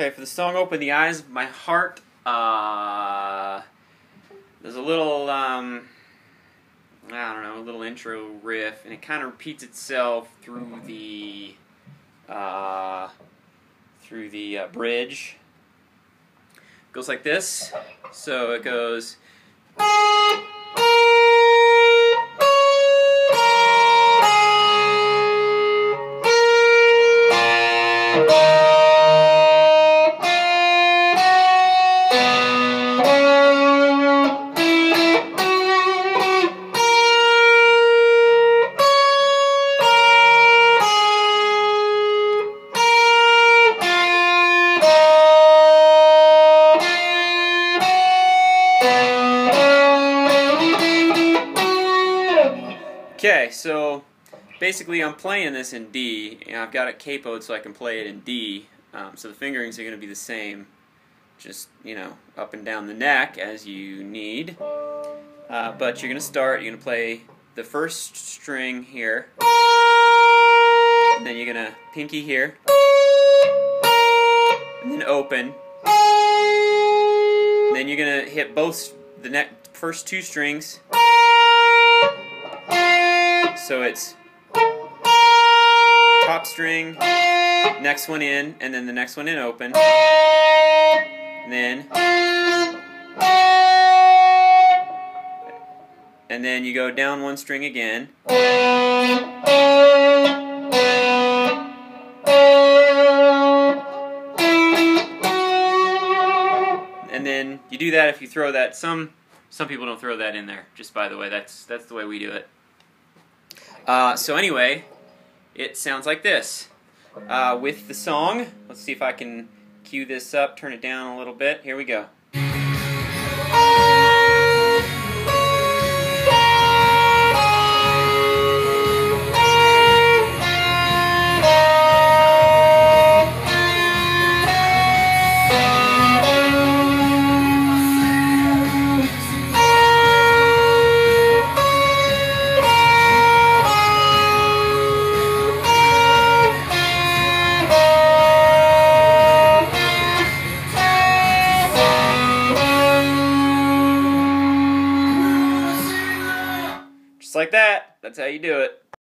Okay, for the song Open the Eyes My Heart, uh, there's a little, um, I don't know, a little intro riff, and it kind of repeats itself through the, uh, through the uh, bridge. It goes like this. So it goes. Okay, so basically I'm playing this in D, and I've got it capoed so I can play it in D. Um, so the fingerings are going to be the same, just, you know, up and down the neck as you need. Uh, but you're going to start, you're going to play the first string here, and then you're going to pinky here, and then open. And then you're going to hit both the neck, first two strings. So it's top string, next one in, and then the next one in open. And then and then you go down one string again. And then you do that if you throw that some some people don't throw that in there. Just by the way, that's that's the way we do it. Uh, so anyway, it sounds like this. Uh, with the song, let's see if I can cue this up, turn it down a little bit. Here we go. Just like that. That's how you do it.